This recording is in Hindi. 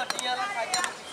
Iya, dia lah saja begitu.